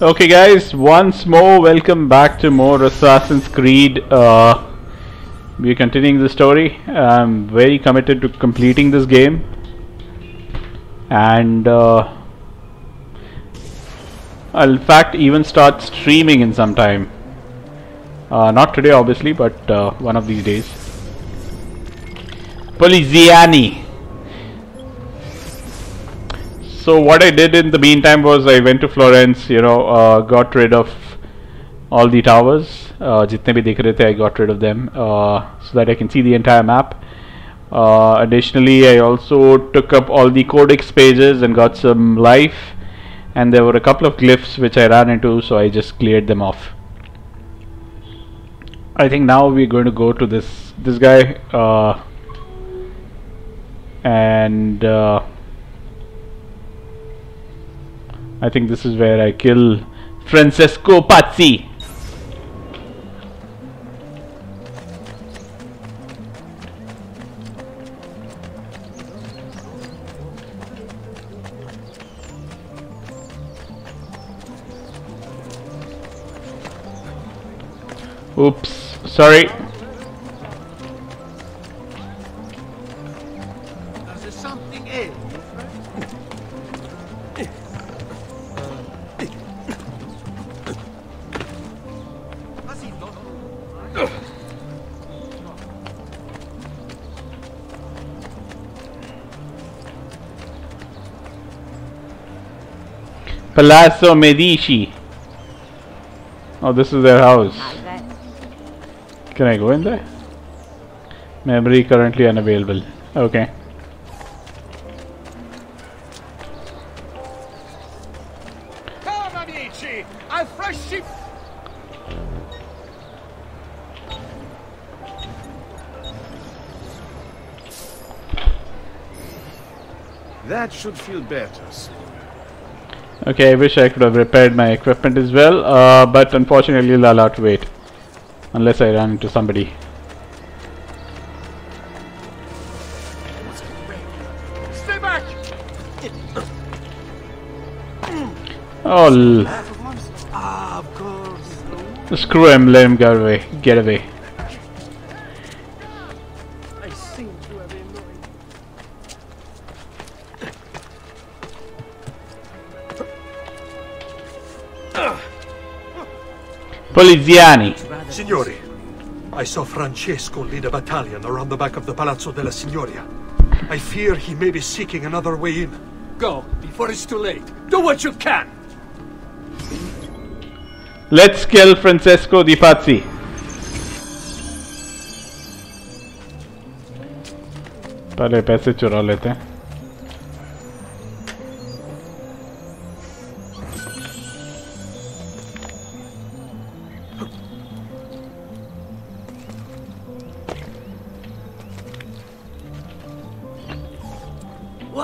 Okay guys, once more welcome back to more Assassin's Creed. Uh, we're continuing the story. I'm very committed to completing this game. And uh, I'll in fact even start streaming in some time. Uh, not today obviously, but uh, one of these days. Poliziani so what I did in the meantime was I went to Florence, you know, uh, got rid of all the towers. Jitne bhi dekh rahe I got rid of them uh, so that I can see the entire map. Uh, additionally, I also took up all the codex pages and got some life. And there were a couple of glyphs which I ran into, so I just cleared them off. I think now we're going to go to this this guy uh, and uh, I think this is where I kill Francesco Pazzi. Oops, sorry. There's something else. Palazzo Medici. Oh, this is their house. Can I go in there? Memory currently unavailable. Okay. Come, amici! A fresh ship! That should feel better, senor. Okay, I wish I could have repaired my equipment as well, uh, but unfortunately I'll have to wait. Unless I run into somebody. Stay back! Oh, l- of course. screw him, let him get away. Get away. Poliziani. Signori, I saw Francesco lead a battalion around the back of the Palazzo della Signoria. I fear he may be seeking another way in. Go, before it's too late. Do what you can! Let's kill Francesco Di Pazzi. पहले पैसे चुरा लेते हैं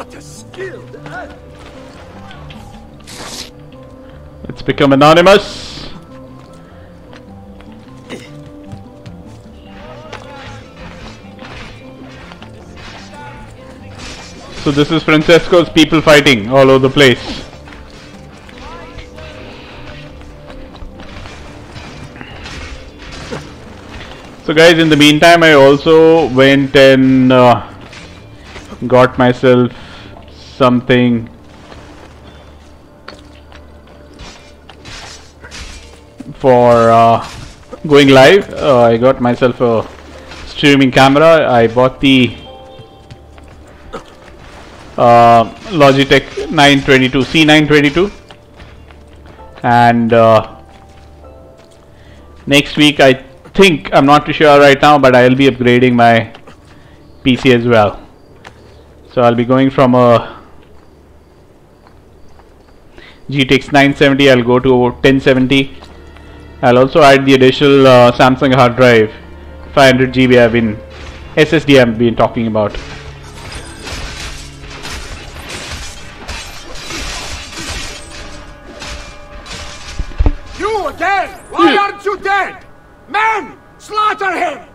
What a? Let's become anonymous. So this is Francesco's people fighting all over the place. So guys, in the meantime, I also went and uh, got myself something for uh, going live. Uh, I got myself a streaming camera. I bought the uh, Logitech 922 C922, and uh, next week I think I'm not too sure right now, but I'll be upgrading my PC as well. So I'll be going from a GTX 970. I'll go to 1070. I'll also add the additional uh, Samsung hard drive, 500 GB. I've been SSD. I've been talking about. You again! Why aren't you dead? Men! Slaughter him!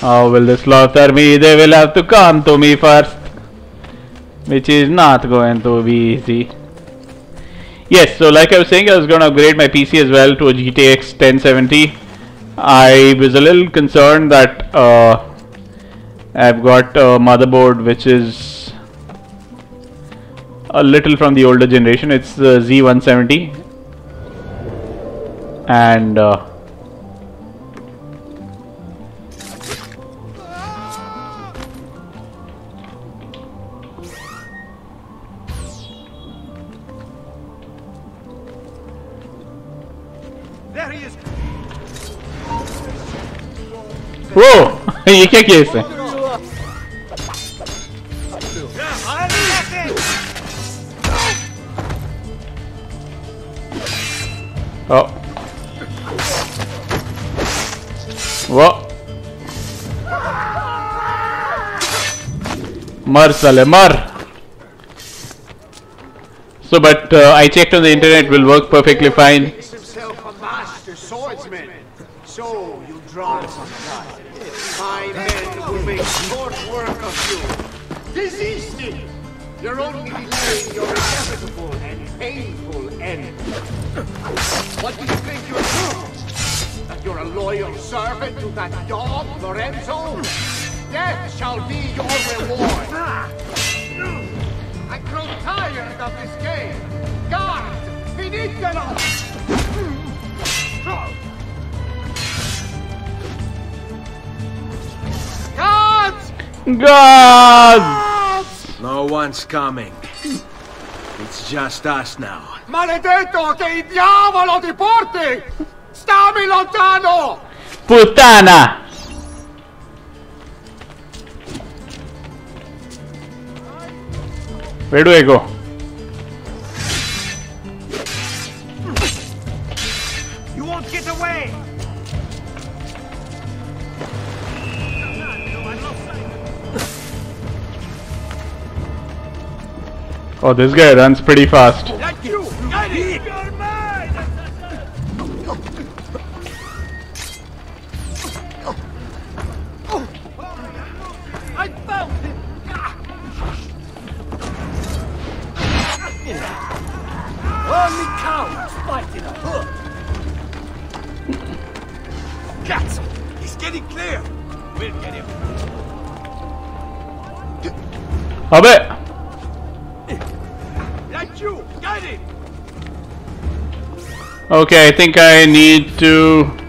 How will they slaughter me? They will have to come to me first. Which is not going to be easy. Yes, so like I was saying, I was going to upgrade my PC as well to a GTX 1070. I was a little concerned that uh, I've got a motherboard which is a little from the older generation. It's the Z170, and uh, वो, ये क्या किया इसने वो। मर साले, मर। So but I check on the internet will work perfectly fine You're only delaying your inevitable and painful end. What do you think you're doing? That you're a loyal servant to that dog, Lorenzo? Death shall be your reward. I grow tired of this game. God, finitelo! Gods! God! No one's coming. It's just us now. Maledetto che il diavolo ti porti! Stammi lontano! Puttana! Where Oh, this guy runs pretty fast. Okay, I think I need to.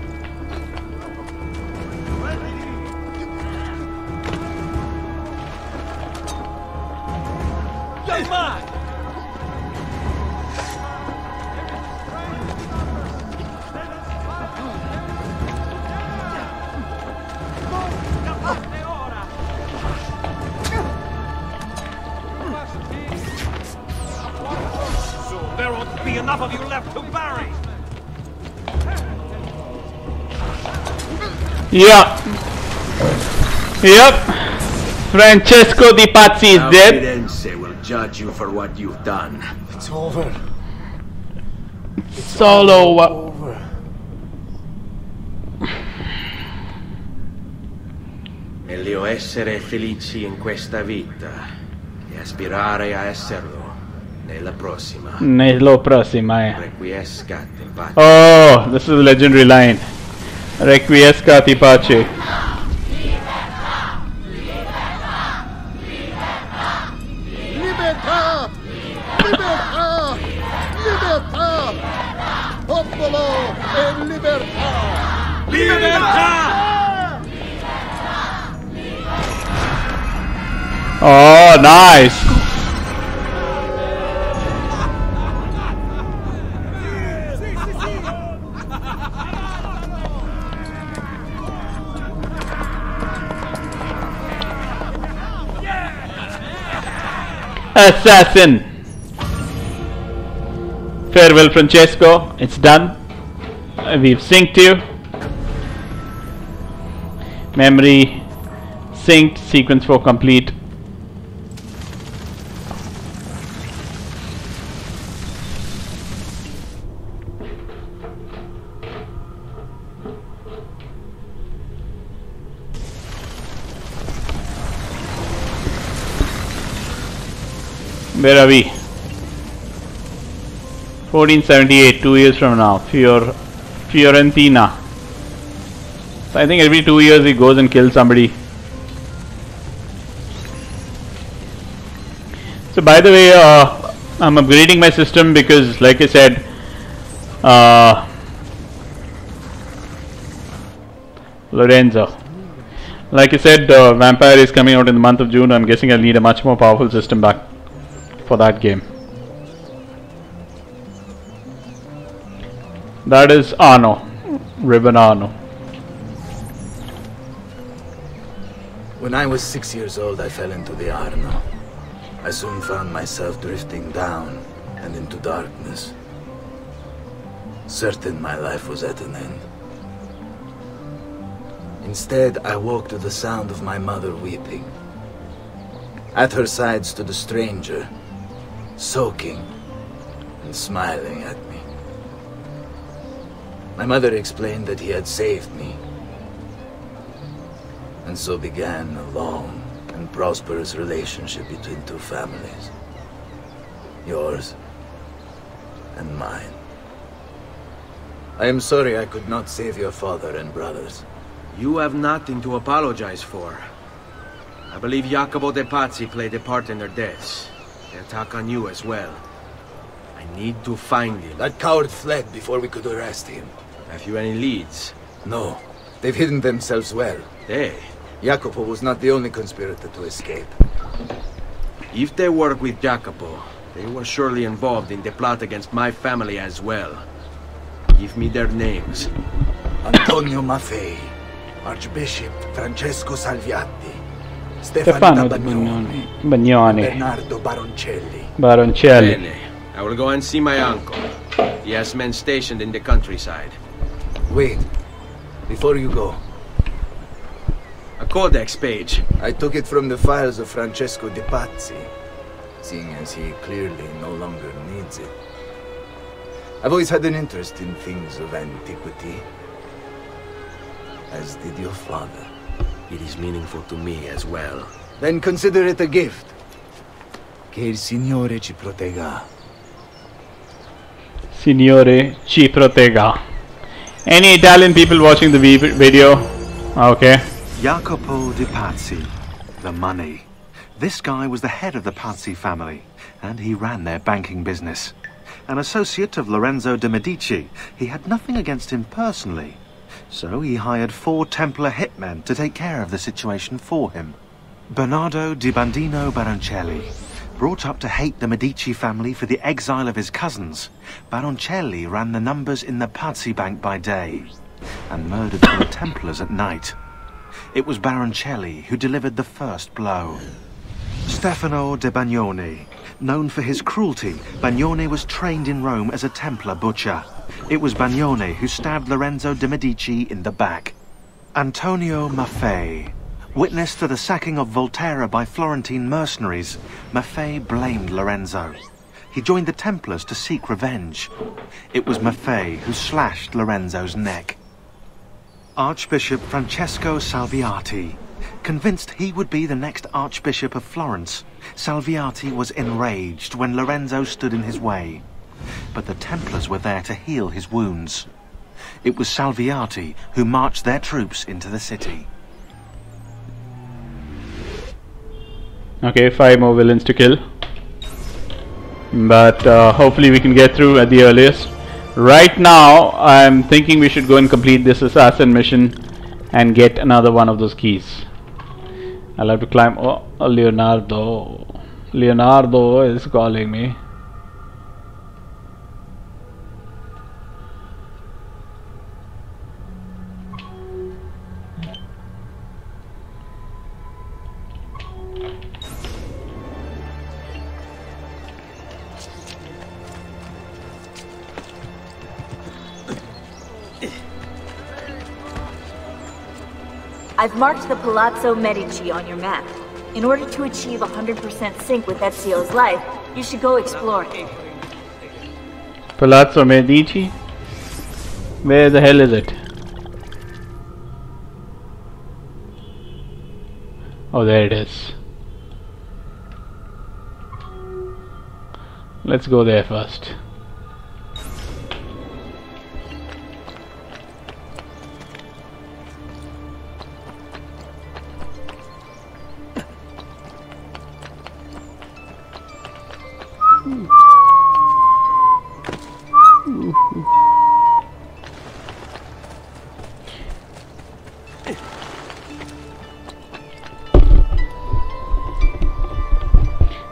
Yeah. Yep. Francesco Di Pazzi is dead. Firenze will judge you for what you've done. It's over. Solo. Over. Meglio essere felici in questa vita e aspirare a esserlo nella prossima. Nello prossima. eh. Oh, this is a legendary line. Requiescat i pace. Oh, nice. Assassin. Farewell, Francesco. It's done. Uh, We've synced you. Memory synced. Sequence 4 complete. Where are we? 1478, two years from now. Fior Fiorentina. So I think every two years he goes and kills somebody. So by the way, uh, I'm upgrading my system because, like I said, uh, Lorenzo. Like I said, uh, Vampyr is coming out in the month of June. I'm guessing I'll need a much more powerful system back for that game. That is Arno, Ribbon Arno. When I was six years old, I fell into the Arno. I soon found myself drifting down and into darkness. Certain my life was at an end. Instead, I woke to the sound of my mother weeping. At her side stood a stranger, soaking and smiling at me. My mother explained that he had saved me. And so began a long and prosperous relationship between two families. Yours and mine. I am sorry I could not save your father and brothers. You have nothing to apologize for. I believe Jacopo de Pazzi played a part in their deaths. The attack on you as well. I need to find him. That coward fled before we could arrest him. Have you any leads? No, they've hidden themselves well. They? Jacopo was not the only conspirator to escape. If they work with Jacopo, they were surely involved in the plot against my family as well. Give me their names. Antonio Maffei, Archbishop Francesco Salviati, Stefano Stefano Bagnoni, Bagnoni. Bagnoni. Bernardo Baroncelli. Baroncelli. Bene. I will go and see my uncle. He has men stationed in the countryside. Wait, before you go, A codex page. I took it from the files of Francesco de Pazzi, seeing as he clearly no longer needs it. I've always had an interest in things of antiquity, as did your father. It is meaningful to me as well. Then consider it a gift. Che il Signore ci protegga. Signore ci protegga. Any Italian people watching the video? Ah, okay. Jacopo di Pazzi, the money. This guy was the head of the Pazzi family, and he ran their banking business. An associate of Lorenzo de' Medici, he had nothing against him personally. So he hired four Templar hitmen to take care of the situation for him. Bernardo di Bandino Baroncelli, brought up to hate the Medici family for the exile of his cousins, Baroncelli ran the numbers in the Pazzi Bank by day, and murdered the Templars at night. It was Baroncelli who delivered the first blow. Stefano de Bagnoni. Known for his cruelty, Bagnoni was trained in Rome as a Templar butcher. It was Bagnone who stabbed Lorenzo de' Medici in the back. Antonio Maffei. Witness to the sacking of Volterra by Florentine mercenaries, Maffei blamed Lorenzo. He joined the Templars to seek revenge. It was Maffei who slashed Lorenzo's neck. Archbishop Francesco Salviati. Convinced he would be the next Archbishop of Florence, Salviati was enraged when Lorenzo stood in his way. But the Templars were there to heal his wounds. It was Salviati who marched their troops into the city. Okay, five more villains to kill. But uh, hopefully we can get through at the earliest. Right now, I'm thinking we should go and complete this assassin mission and get another one of those keys. I'll have to climb. Oh, Leonardo. Leonardo is calling me. I've marked the Palazzo Medici on your map. In order to achieve 100% sync with Ezio's life, you should go exploring. Palazzo Medici? Where the hell is it? Oh, there it is. Let's go there first.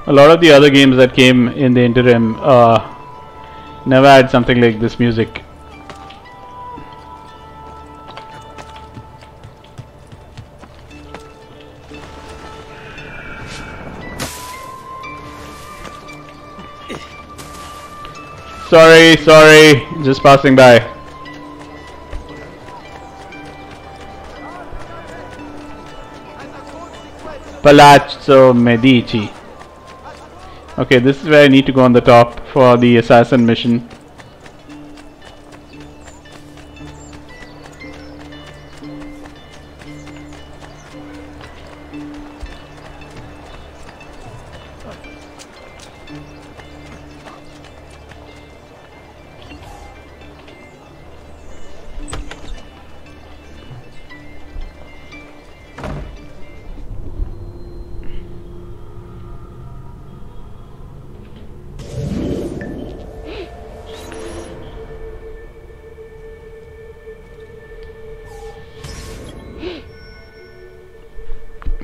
A lot of the other games that came in the interim uh, never had something like this music. Sorry, sorry, just passing by. Palazzo Medici. Okay, this is where I need to go on the top for the assassin mission.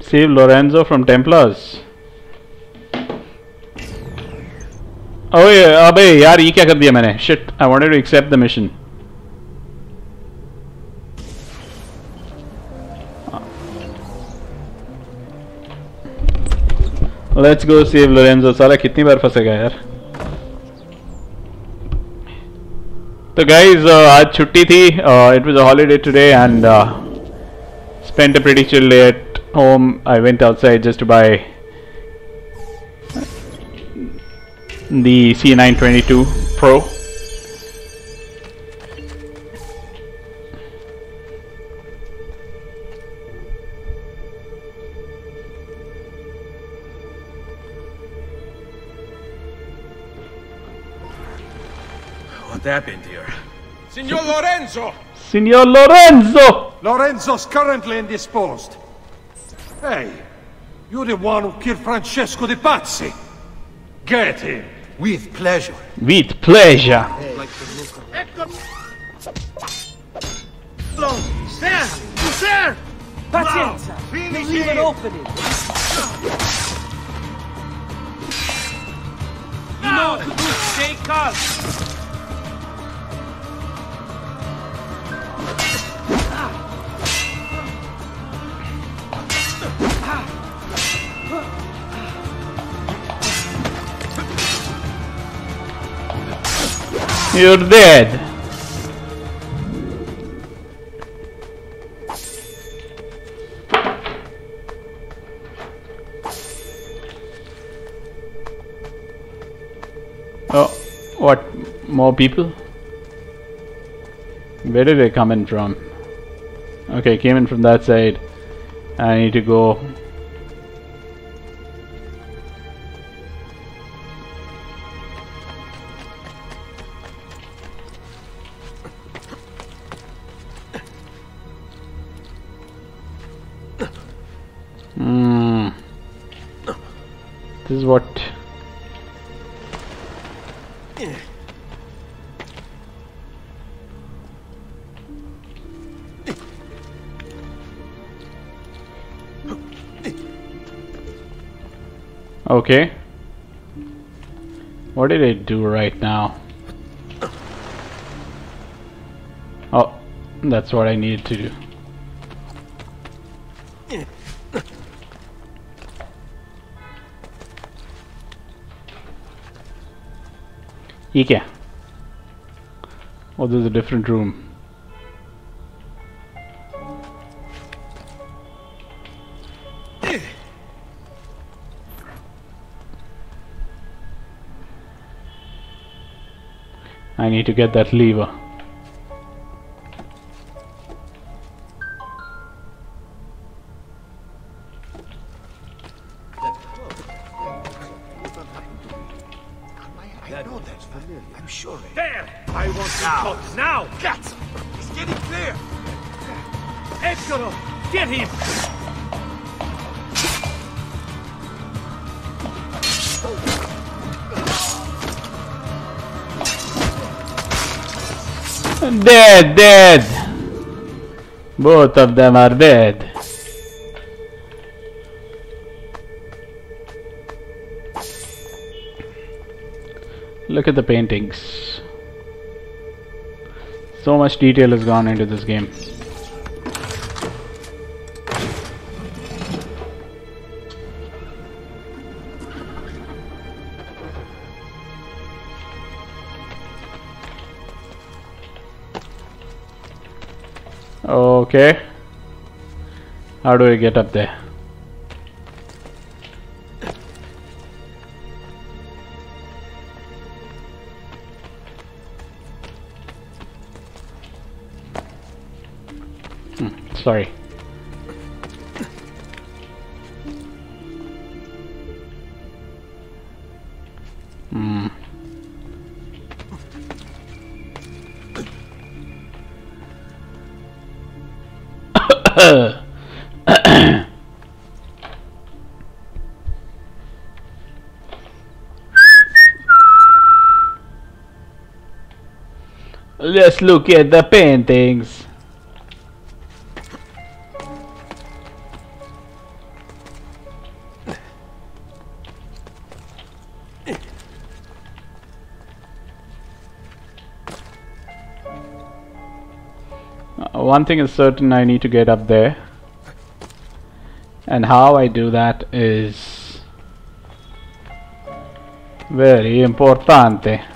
Save Lorenzo from Templars. ओए अबे यार ये क्या कर दिया मैंने shit I wanted to accept the mission let's go save Lorenzo साला कितनी बार फंसेगा यार तो गाइस आज छुट्टी थी it was a holiday today and spent a pretty chill day at home. I went outside just to buy the C922 Pro. What happened here? Signor Lorenzo! Signor Lorenzo! Lorenzo's currently indisposed. Hey, you're the one who killed Francesco de Pazzi. Get him. With pleasure. With pleasure. There! There! Pazienza! Finish leave an him. opening! You know what to do, stay calm! You're dead. Oh, what? More people? Where did they come in from? Okay, came in from that side. I need to go. Okay. What did I do right now? Oh, that's what I needed to do. ये क्या Oh, there's a different room. Need to get that lever. On my I'm sure. Dead, dead. Both of them are dead. Look at the paintings. So much detail has gone into this game. Okay. How do I get up there? Hmm, sorry. Let's look at the paintings. Uh, one thing is certain I need to get up there and how I do that is very importante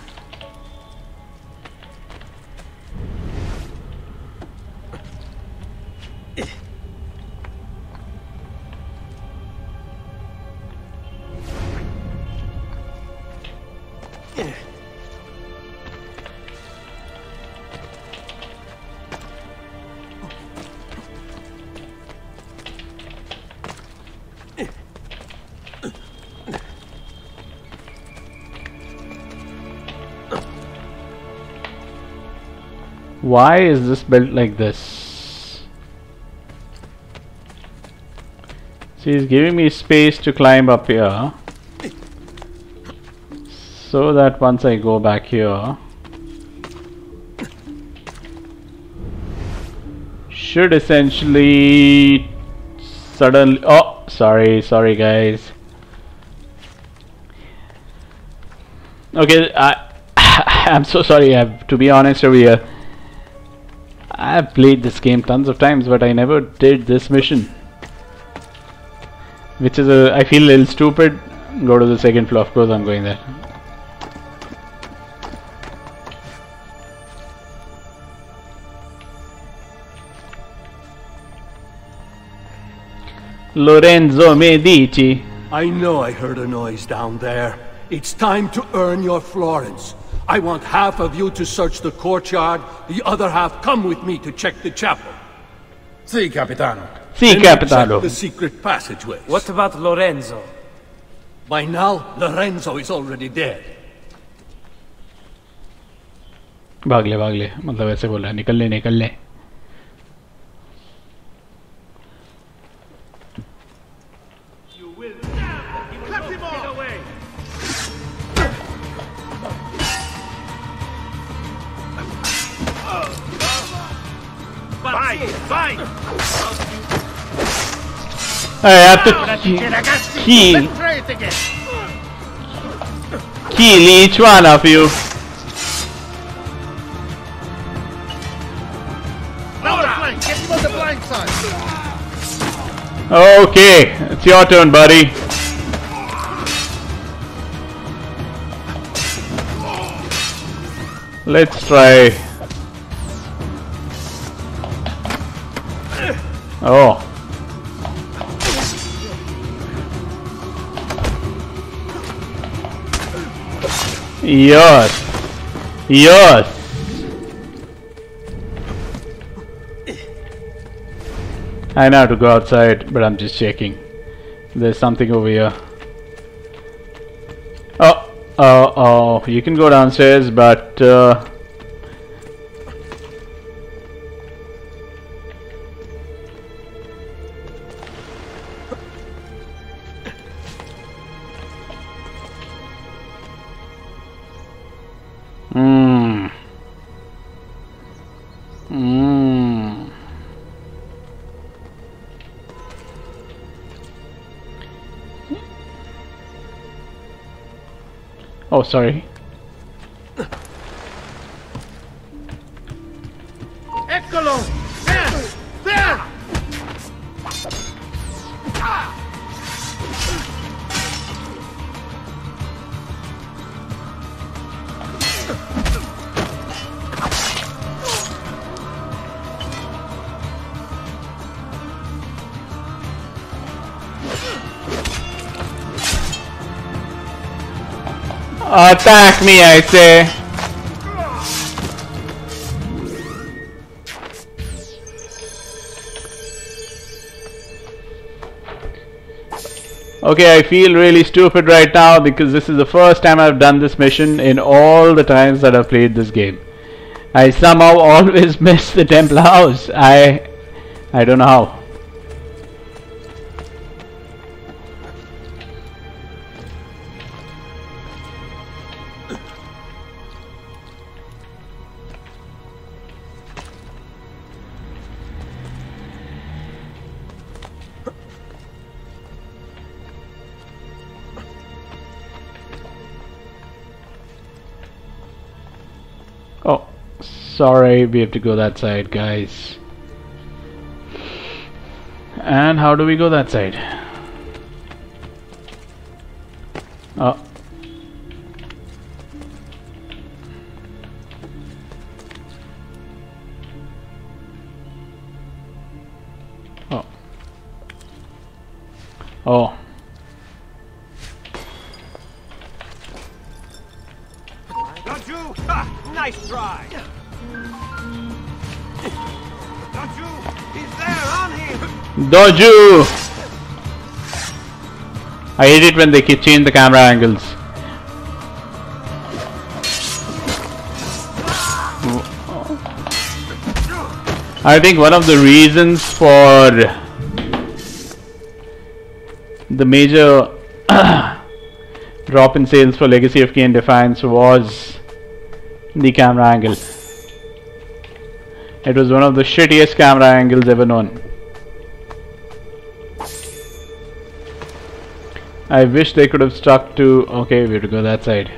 Why is this built like this? See, he's giving me space to climb up here. So that once I go back here, should essentially suddenly. Oh, sorry, sorry, guys. Okay, I. I'm so sorry. I have to be honest over here. I've played this game tons of times, but I never did this mission. Which is a, I feel a little stupid. Go to the second floor, of course I'm going there. Lorenzo Medici. I know I heard a noise down there. It's time to earn your florins. I want half of you to search the courtyard, the other half come with me to check the chapel. Sì, capitano. Sì, Then check capitano. the secret passageways. What about Lorenzo? By now, Lorenzo is already dead. भाग ले भाग ले मतलब ऐसे बोला निकल ले निकल ले have to kill, kill each one of you. Okay, it's your turn, buddy. Let's try. Yes. Yes. I know how to go outside, but I'm just checking. There's something over here. Oh, oh, oh, you can go downstairs, but uh, sorry. Eccolo! Attack me, I say. Okay, I feel really stupid right now because this is the first time I've done this mission in all the times that I've played this game. I somehow always miss the Temple House. I I don't know how. Sorry, we have to go that side, guys. And how do we go that side? Doju! I hate it when they change the camera angles. I think one of the reasons for the major drop in sales for Legacy of Kain Defiance was the camera angle. It was one of the shittiest camera angles ever known. I wish they could have stuck to. Okay, we have to go that side.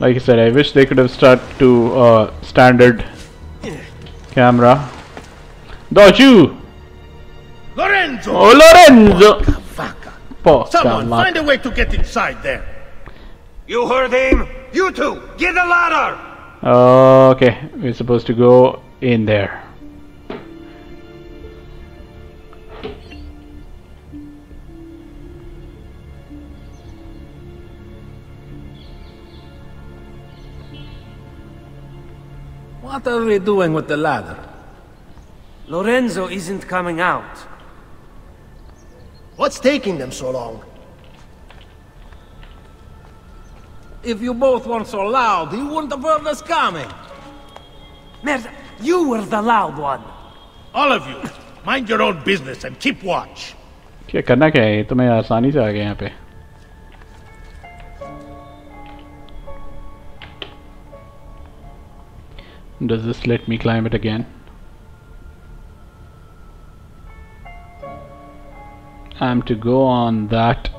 Like I said, I wish they could have stuck to uh, standard camera. Doju! Lorenzo! Oh, Lorenzo! Vaca. Porca Someone, ma- find a way to get inside there. You heard him? You two, get a ladder! Uh, okay, we're supposed to go in there. What are we doing with the ladder? Lorenzo isn't coming out. What's taking them so long? If you both weren't so loud, he wouldn't have heard us coming. Merda, you were the loud one. All of you, mind your own business and keep watch. क्या करना क्या है ये तो मैं आसानी से आ गया यहाँ पे Does this let me climb it again? I'm to go on that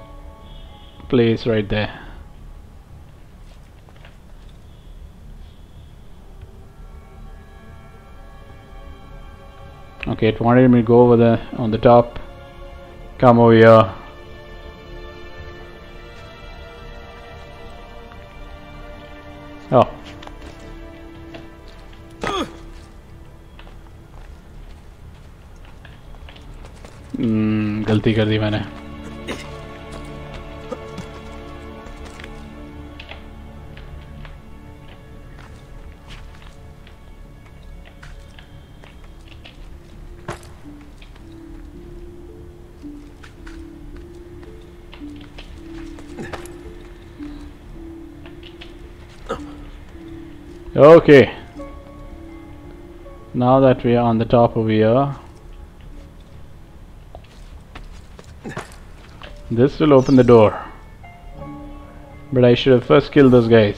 place right there. Okay, it wanted me to go over the on the top. Come over here. Oh. हम्म, गलती कर दी मैंने Okay. Now that we are on the top of here, this will open the door. But I should have first killed those guys.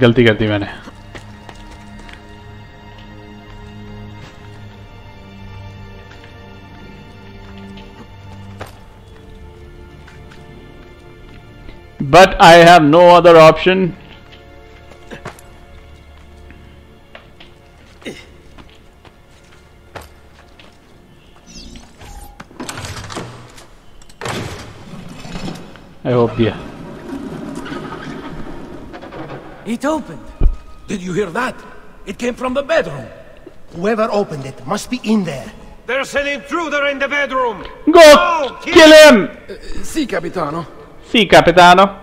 गलती कर दी मैंने but I have no other option. I hope, yeah. It opened. Did you hear that? It came from the bedroom. Whoever opened it must be in there. There's an intruder in the bedroom! Go! Kill him! Uh, sì, capitano. Sì, capitano.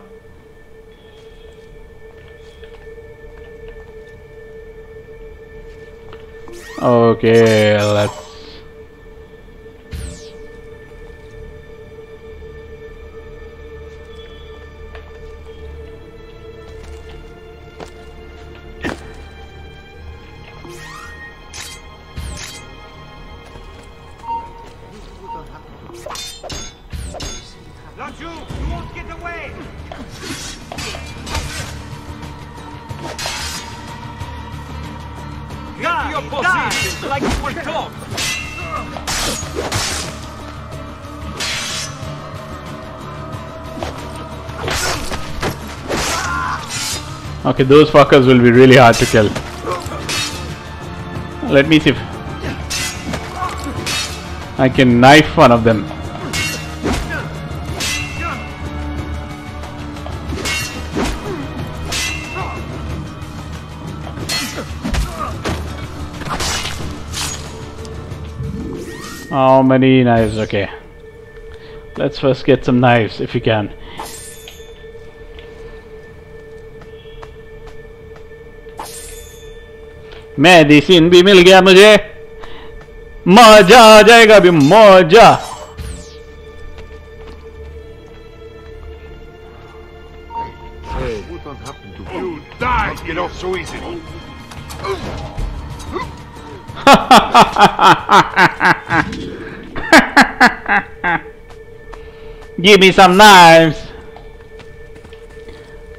Okay, let's. Okay, those fuckers will be really hard to kill. Let me see if I can knife one of them. How many knives? Okay. Let's first get some knives if we can. Medicine भी मिल गया मुझे मज़ा आ जाएगा अभी मज़ा. Give me some knives.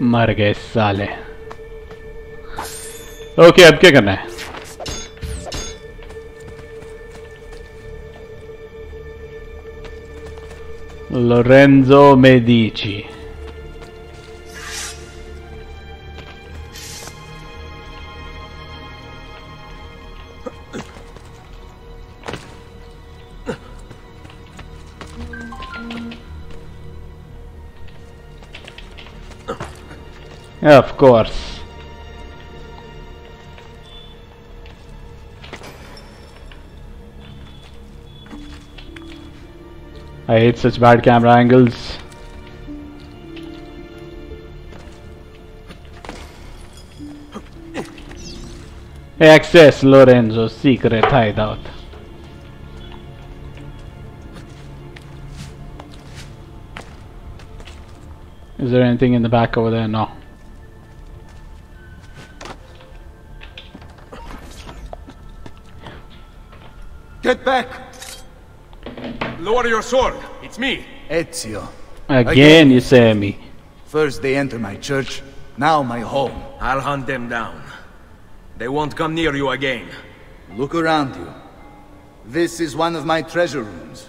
मर गए साले ओके okay, अब क्या करना है Lorenzo Medici. Of course. I hate such bad camera angles. Access Lorenzo secret hideout. Is there anything in the back over there? No. Get back! Lower your sword. It's me. Ezio. Again, you say me. First they enter my church, now my home. I'll hunt them down. They won't come near you again. Look around you. This is one of my treasure rooms.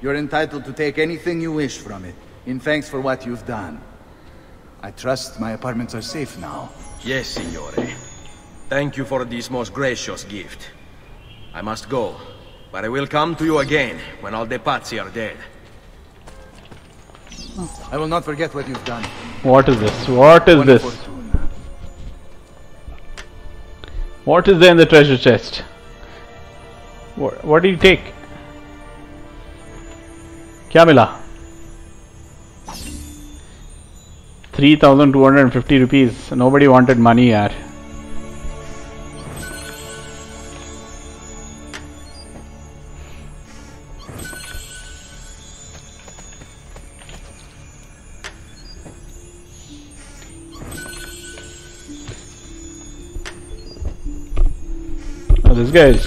You're entitled to take anything you wish from it, in thanks for what you've done. I trust my apartments are safe now. Yes, signore. Thank you for this most gracious gift. I must go, but I will come to you again when all the Pazzi are dead. I will not forget what you've done. What is this? What is Buona this? fortuna. What is there in the treasure chest? What, what did he take? क्या मिला 3250 rupees nobody wanted money यार guys.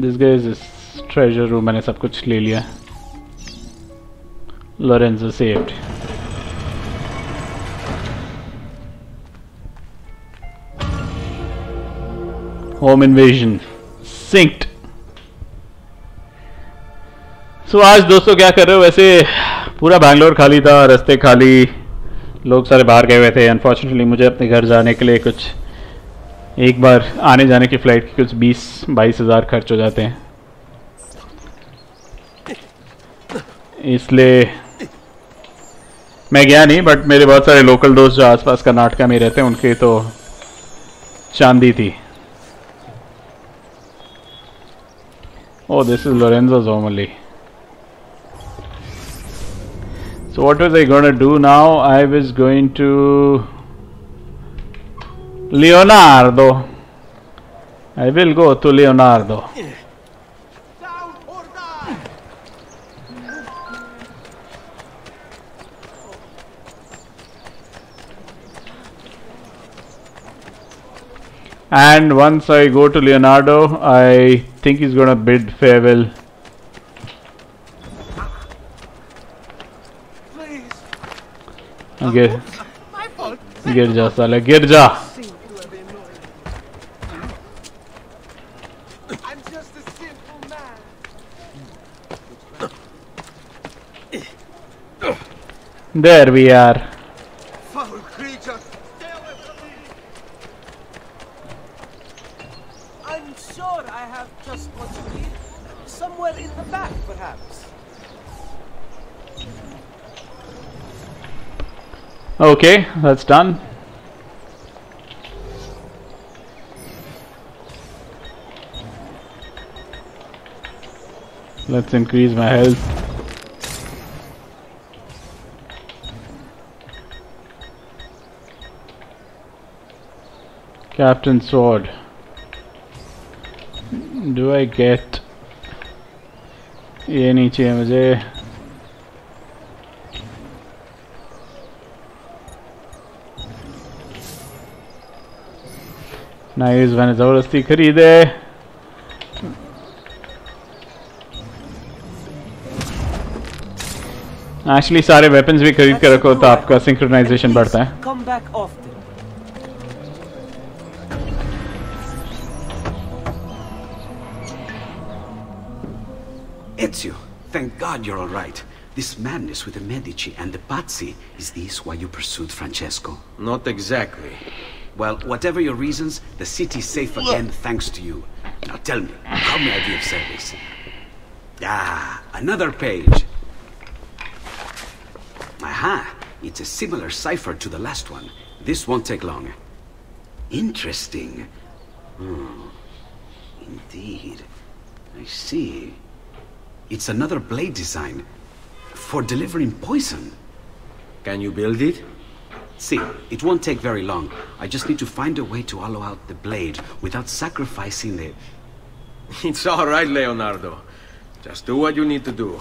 This is this treasure room मैंने सब कुछ ले लिया। Lorenzo saved. Home invasion synced. So आज दोस्तों क्या कर रहे हो? वैसे पूरा बैंगलोर खाली था, रास्ते खाली। लोग सारे बाहर गए हुए थे। अनफॉर्चुनेटली मुझे अपने घर जाने के लिए कुछ एक बार आने जाने की फ़्लाइट की कुछ बीस बाईस हज़ार खर्च हो जाते हैं इसलिए मैं गया नहीं बट मेरे बहुत सारे लोकल दोस्त जो आसपास कर्नाटका में रहते हैं उनके तो चांदी थी Oh, this is Lorenzo's only. So what was going to do now? I was going to Leonardo. I will go to Leonardo. And once I go to Leonardo, I think he's gonna bid farewell. Please. Gir, gir sala, Girja. There we are. Foul creature, stay away from me! I'm sure I have just what you need. Somewhere in the back, perhaps. Okay, that's done. Let's increase my health. Captain Sword. Do I get ये नहीं मुझे nice मैंने ज़बरदस्ती खरीदे actually सारे weapons भी खरीद के रखो तो आपका सिंक्रोनाइजेशन बढ़ता है। God you're all right. This madness with the Medici and the Pazzi, is this why you pursued Francesco? Not exactly. Well, whatever your reasons, the city's safe again thanks to you. Now tell me, how may I be of service? Ah, another page. Aha, it's a similar cipher to the last one. This won't take long. Interesting. Hmm. Indeed. I see. It's another blade design. For delivering poison. Can you build it? See, it won't take very long. I just need to find a way to hollow out the blade without sacrificing the... It's all right, Leonardo. Just do what you need to do.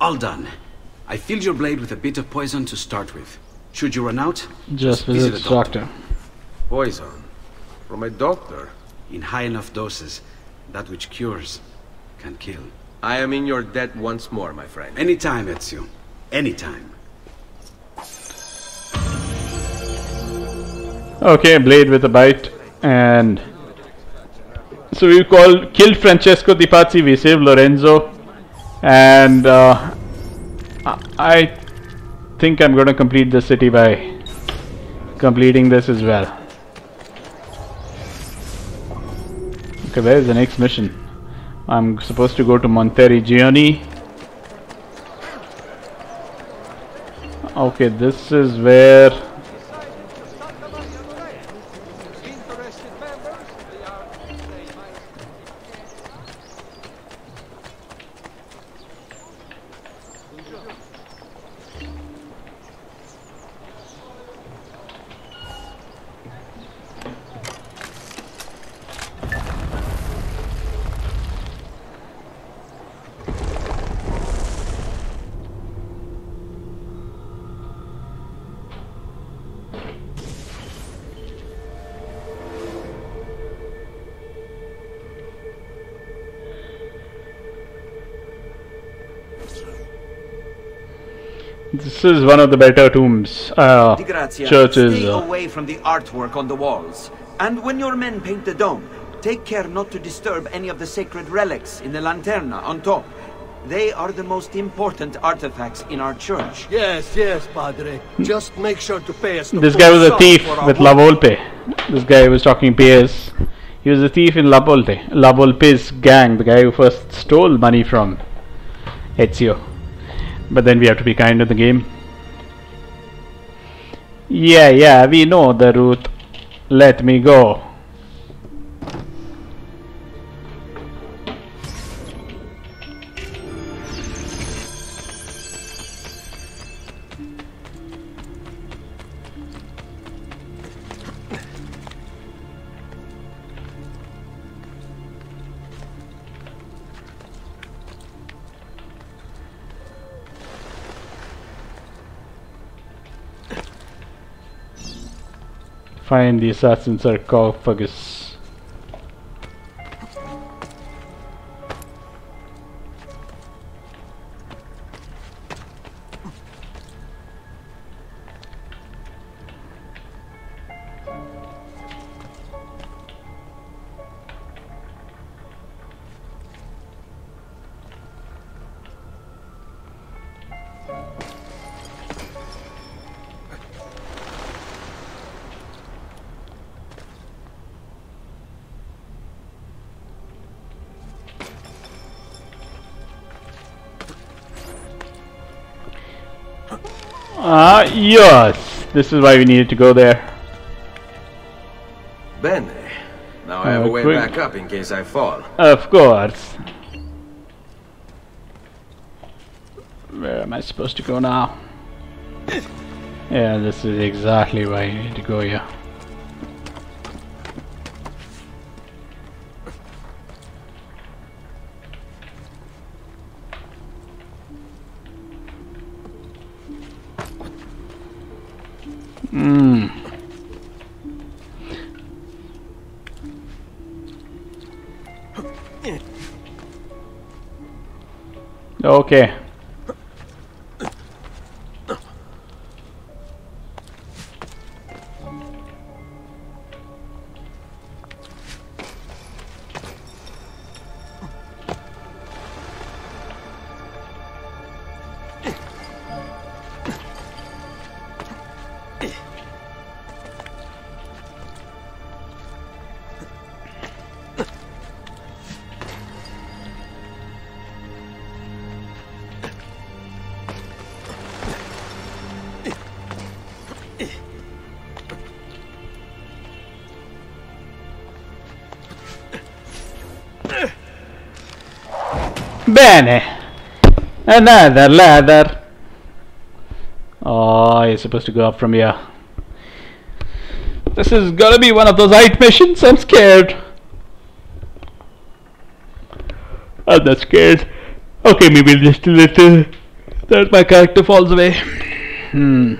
All done. I filled your blade with a bit of poison to start with. Should you run out, Just visit the doctor. Poison. From a doctor. In high enough doses, that which cures can kill. I am in your debt once more, my friend. Anytime, Ezio. Anytime. Okay, blade with a bite, and so we called killed Francesco De Pazzi. We saved Lorenzo, and uh, I- I think I'm going to complete the city by completing this as well. Okay, where is the next mission? I'm supposed to go to Monteriggioni. Okay, this is where This is one of the better tombs, uh, Grazia, churches. stay uh, away from the artwork on the walls. And when your men paint the dome, take care not to disturb any of the sacred relics in the lanterna on top. They are the most important artifacts in our church. Yes, yes, Padre. Just make sure to pay us the This guy was a thief with. La Volpe. This guy was talking PS. He was a thief in La Volpe. La Volpe's gang, the guy who first stole money from Ezio. But then we have to be kind to the game. Yeah, yeah, we know the route. Let me go. Find the assassin sarcophagus. Ah, yes. This is why we needed to go there. Bene. Now I have Uh, a way quick- back up in case I fall. Of course. Where am I supposed to go now? Yeah, this is exactly why I need to go here. Okay. Bene. Another ladder. Oh, you're supposed to go up from here. This is gonna be one of those height missions. I'm scared. I'm not scared. Okay, maybe just a little. That my character falls away. Hmm.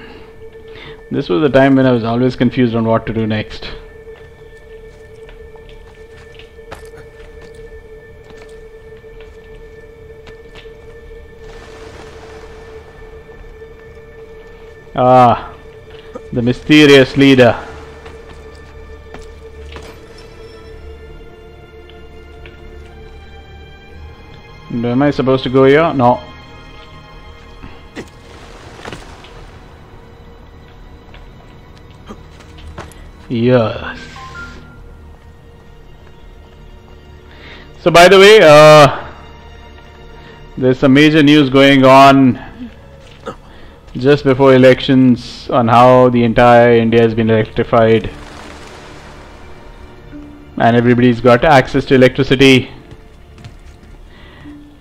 This was the time when I was always confused on what to do next. Ah, the mysterious leader. Am I supposed to go here? No. Yes. So by the way, uh, there's some major news going on just before elections on how the entire India has been electrified and everybody's got access to electricity.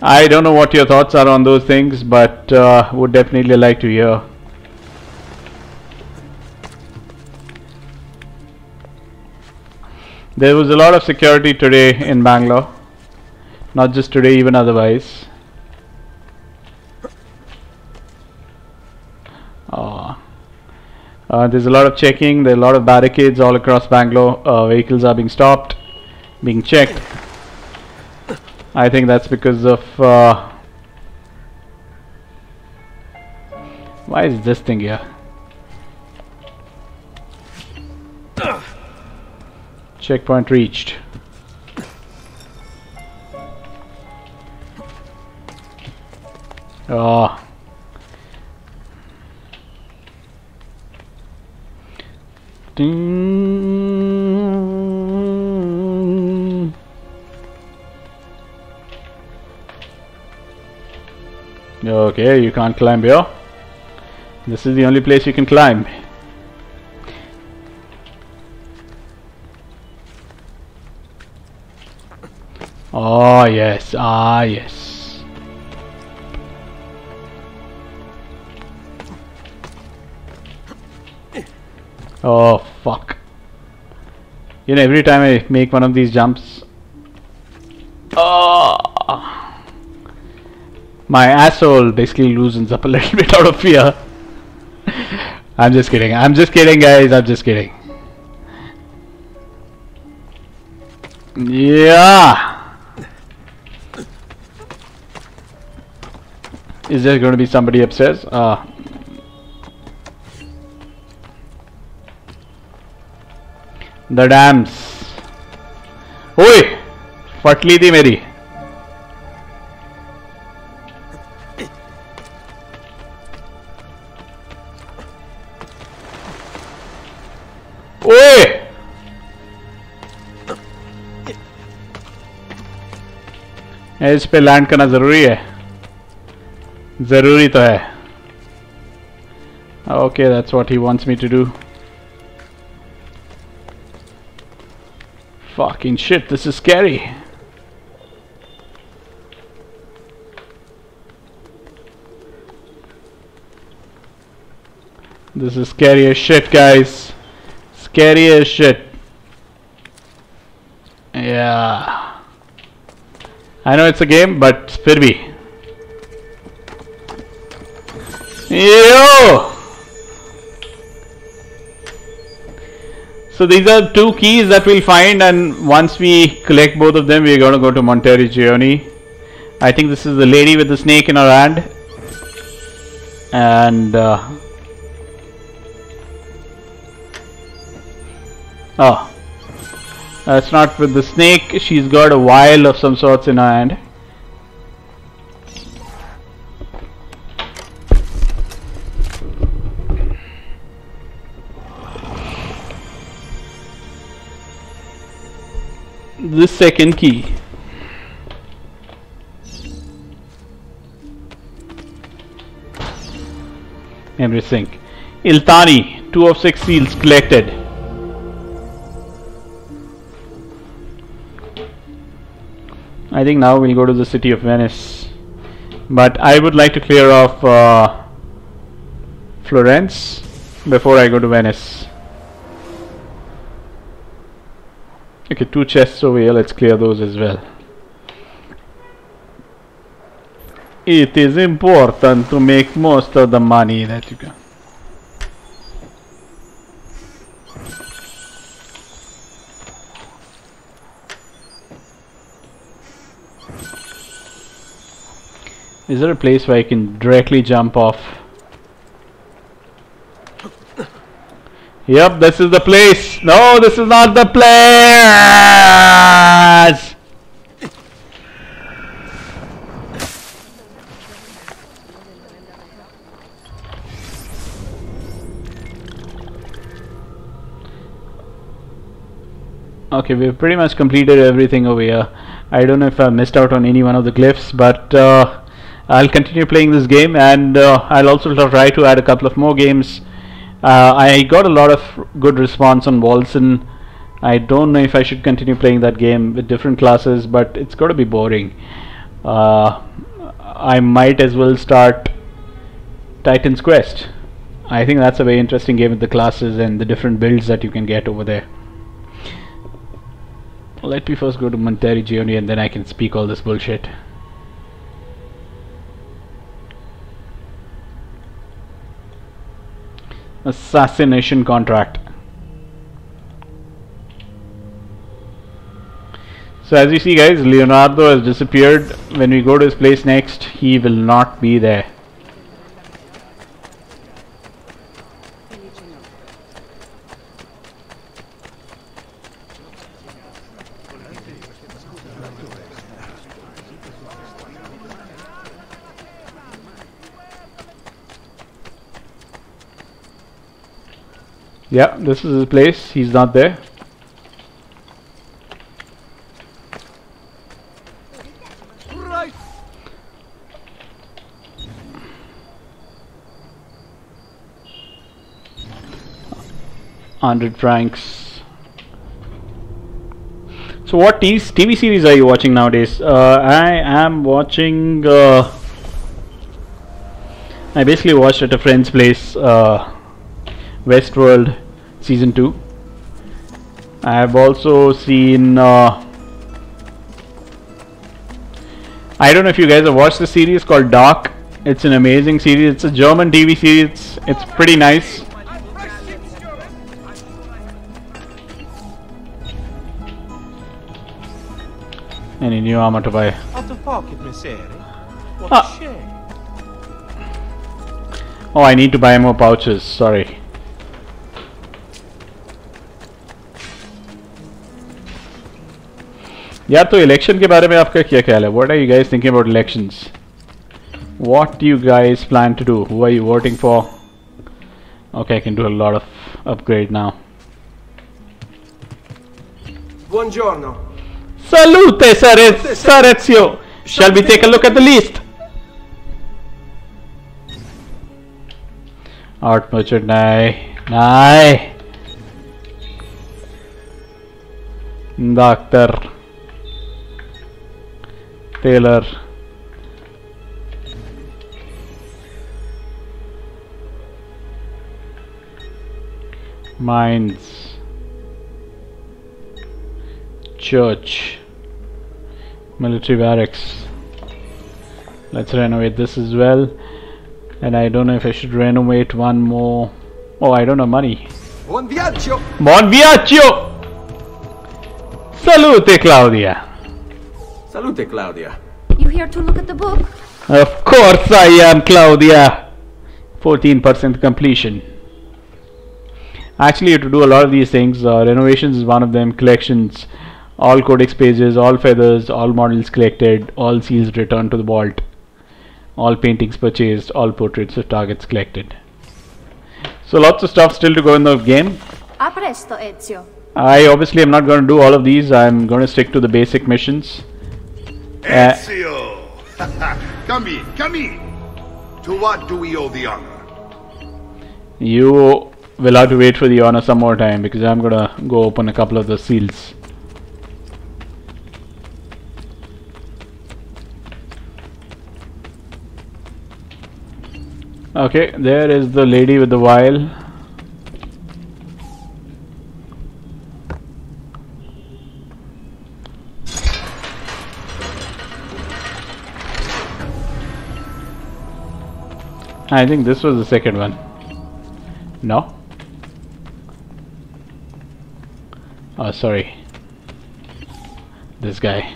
I don't know what your thoughts are on those things, but uh, would definitely like to hear. There was a lot of security today in Bangalore, not just today, even otherwise. There's a lot of checking, there are a lot of barricades all across Bangalore. Uh, vehicles are being stopped, being checked. I think that's because of uh, Why is this thing here? Checkpoint reached. Oh. Ding. Okay, you can't climb here. This is the only place you can climb. Oh yes, ah yes. Oh fuck. You know every time I make one of these jumps Oh my asshole basically loosens up a little bit out of fear. I'm just kidding. I'm just kidding guys. I'm just kidding. Yeah. Is there going to be somebody upstairs? Ah. The dams ओए फट ली थी मेरी। ओए। इस पे land करना ज़रूरी है। ज़रूरी तो है। Okay that's what he wants me to do Fucking shit, this is scary. This is scary as shit, guys. Scary as shit. Yeah. I know it's a game, but फिर भी. Yo! So these are two keys that we'll find and once we collect both of them we're going to go to Monteriggioni. I think this is the lady with the snake in her hand. And uh, Oh That's not with the snake, she's got a vial of some sorts in her hand. The second key. Everything. Iltani, 2 of 6 seals collected. I think now we'll go to the city of Venice. But I would like to clear off uh, Florence before I go to Venice. Okay, two chests over here, let's clear those as well. It is important to make most of the money that you can. Is there a place where I can directly jump off? Yep, this is the place. No, this is not the place. Okay, we've pretty much completed everything over here. I don't know if I missed out on any one of the glyphs, but uh, I'll continue playing this game and uh, I'll also try to add a couple of more games uh, I got a lot of good response on Wolcen. I don't know if I should continue playing that game with different classes, but it's going to be boring. Uh, I might as well start Titan's Quest. I think that's a very interesting game with the classes and the different builds that you can get over there. Let me first go to Monteriggioni and then I can speak all this bullshit. Assassination contract. So as you see guys, Leonardo has disappeared. When we go to his place next, he will not be there. Yeah, this is his place. He's not there. Hundred francs. So, what TV series are you watching nowadays? Uh, I am watching. Uh, I basically watched at a friend's place. Uh, Westworld season two. I have also seen. Uh, I don't know if you guys have watched the series called Dark. It's an amazing series. It's a German TV series. It's, it's pretty nice. Any new armor to buy? Out of pocket. What Ah. shame. Oh, I need to buy more pouches. Sorry. यार तो election के बारे में आपका क्या ख्याल है what are you guys thinking about elections what do you guys plan to do who are you voting for okay I can do a lot of upgrade now Buongiorno. Salute, Sare- Sarezio! Shall we take a look at the list? Art merchant, nay. Nay. Doctor. Tailor. Mines. Church. Military barracks. Let's renovate this as well. And I don't know if I should renovate one more. Oh, I don't have money. Buon viaggio. Buon viaggio! Salute, Claudia! Salute, Claudia. You here to look at the book? Of course I am, Claudia! 14% completion. Actually, you have to do a lot of these things. Uh, renovations is one of them. Collections, all codex pages, all feathers, all models collected, all seals returned to the vault, all paintings purchased, all portraits of targets collected. So lots of stuff still to go in the game. A presto, Ezio. I obviously am not going to do all of these. I'm going to stick to the basic missions. Ezio! come in, come in. To what do we owe the honor? you will have to wait for the honor some more time because I'm gonna go open a couple of the seals. Okay, there is the lady with the vial. I think this was the second one. No? Oh, sorry. This guy.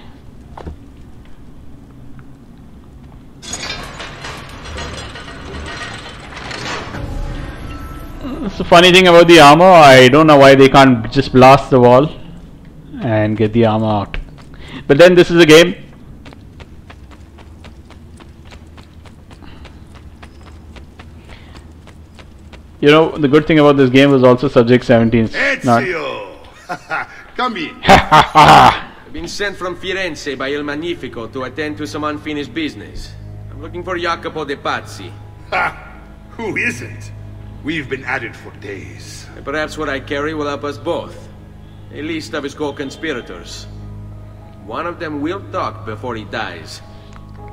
That's the funny thing about the armor. I don't know why they can't just blast the wall and get the armor out. But then this is a game. You know, the good thing about this game was also Subject 17. It's not- Ezio! come in. I've been sent from Firenze by Il Magnifico to attend to some unfinished business. I'm looking for Jacopo de Pazzi. Ha! Who isn't? We've been at it for days. And perhaps what I carry will help us both. A list of his co-conspirators. One of them will talk before he dies.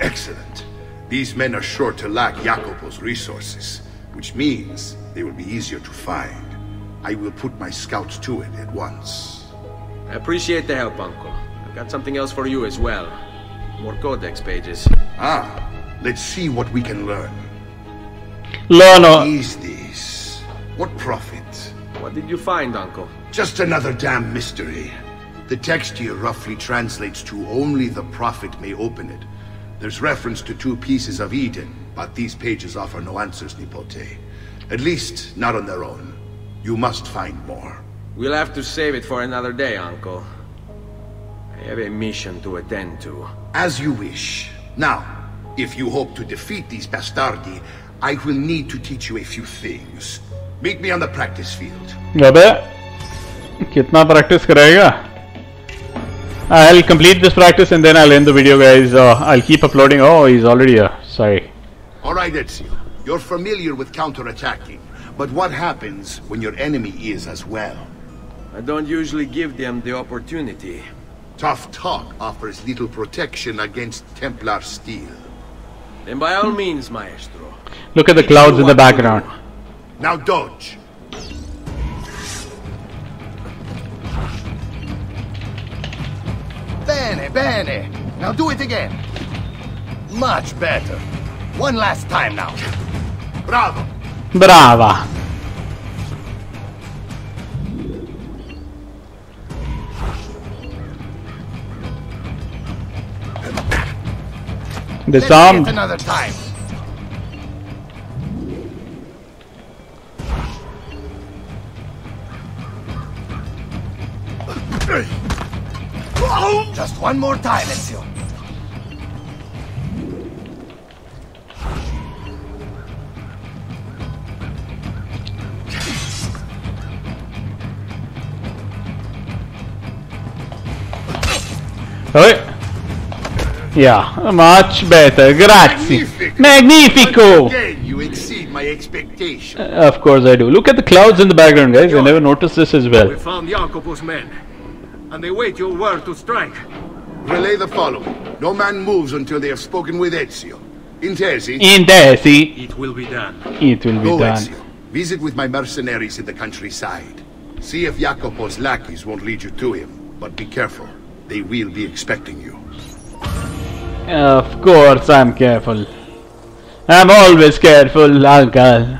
Excellent. These men are sure to lack Jacopo's resources, which means they will be easier to find. I will put my scouts to it at once. I appreciate the help, Uncle. I've got something else for you as well. More codex pages. Ah, let's see what we can learn. Learn What is this? What profit? What did you find, Uncle? Just another damn mystery. The text here roughly translates to only the prophet may open it. There's reference to two pieces of Eden, but these pages offer no answers, Nipote. At least, not on their own. You must find more. We'll have to save it for another day, Uncle. I have a mission to attend to. As you wish. Now, if you hope to defeat these bastardi, I will need to teach you a few things. Meet me on the practice field. अबे कितना practice कराएगा I'll complete this practice and then I'll end the video guys uh, I'll keep uploading oh he's already here sorry All right, Ezio. You're familiar with counterattacking. But what happens when your enemy is as well? I don't usually give them the opportunity. Tough talk offers little protection against Templar steel. Then by all means, Maestro. look at the clouds in the background Now dodge. Bene, bene. Now do it again. Much better. One last time now. Bravo. brava disarmed get another time. Just one more time, Ezio. Oh, yeah, much better. Grazie. Magnifico. Again, you exceed my expectations. Uh, Of course I do. Look at the clouds in the background, guys. I never noticed this as well. We found Jacopo's men, and they wait your word to strike. Relay the following. No man moves until they have spoken with Ezio. Intesi. Intesi. It will be done. It will be Go, done. Ezio. Visit with my mercenaries in the countryside. See if Jacopo's lackeys won't lead you to him. But be careful. They will be expecting you. Of course I'm careful. I'm always careful, Uncle.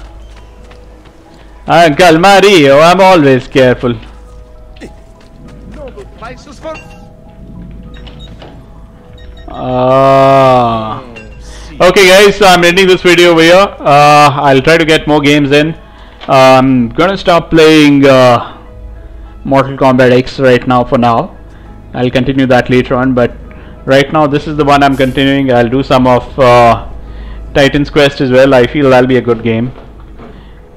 Uncle Mario, I'm always careful. For... Ah. okay guys, so I'm ending this video over here. Uh, I'll try to get more games in. Uh, I'm gonna stop playing uh, Mortal Kombat X right now for now. I'll continue that later on, but right now this is the one I'm continuing. I'll do some of uh, Titan's Quest as well. I feel that'll be a good game.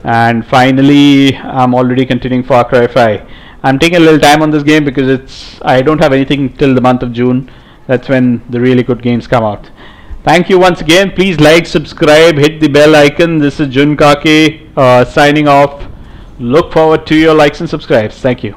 And finally, I'm already continuing Far Cry 5. I'm taking a little time on this game because it's I don't have anything till the month of June. That's when the really good games come out. Thank you once again. Please like, subscribe, hit the bell icon. This is Jhun Kake uh, signing off. Look forward to your likes and subscribes. Thank you.